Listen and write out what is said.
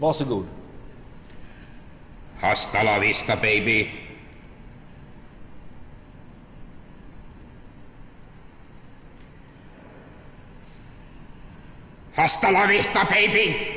Varsågod. Hasta la vista baby. Hasta la vista baby.